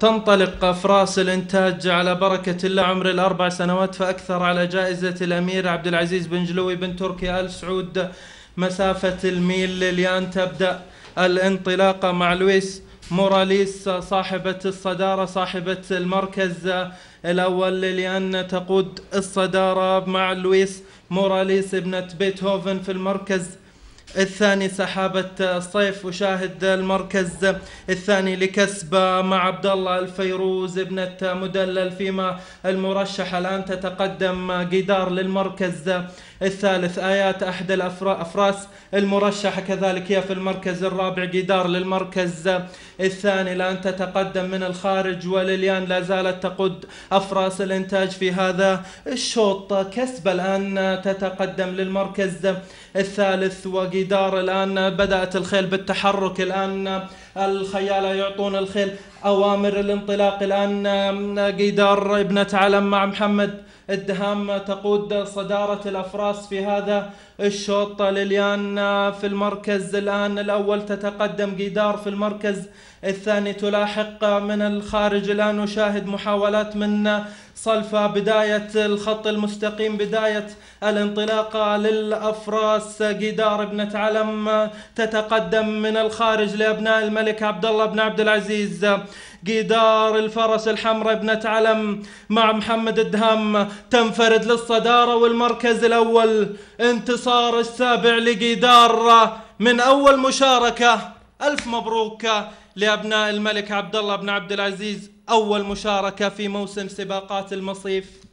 تنطلق أفراس الإنتاج على بركة الله عمر الأربع سنوات فأكثر على جائزة الأمير عبد العزيز بن جلوي بن تركي آل سعود مسافة الميل لليان تبدأ الانطلاقة مع لويس موراليس صاحبة الصدارة صاحبة المركز الأول لأن تقود الصدارة مع لويس موراليس ابنة بيتهوفن في المركز الثاني سحابة الصيف وشاهد المركز الثاني لكسب مع عبد الله الفيروز ابنة مدلل فيما المرشح الآن تتقدم قدار للمركز. الثالث آيات أحد الأفراس المرشحة كذلك هي في المركز الرابع قدار للمركز. الثاني الآن تتقدم من الخارج ولليان لا زالت تقود أفراس الإنتاج في هذا الشوط. كسب الآن تتقدم للمركز. الثالث وقدار الآن بدأت الخيل بالتحرك الآن. الخيالة يعطون الخيل أوامر الانطلاق الآن. قدار ابنة علم مع محمد الدهام تقود صدارة الأفراس في هذا الشوط. لليان في المركز الآن الأول تتقدم. قيدار في المركز الثاني تلاحق من الخارج. الآن نشاهد محاولات من صلفة بداية الخط المستقيم بداية الانطلاقة للأفراس. قيدار بن علم تتقدم من الخارج لأبناء الملك عبد الله بن عبد العزيز. قيدار الفرس الحمراء ابنة علم مع محمد الدهام تنفرد للصدارة والمركز الأول. انتصار السابع لقيدار من أول مشاركة. ألف مبروك لأبناء الملك عبد الله بن عبد العزيز. أول مشاركة في موسم سباقات المصيف.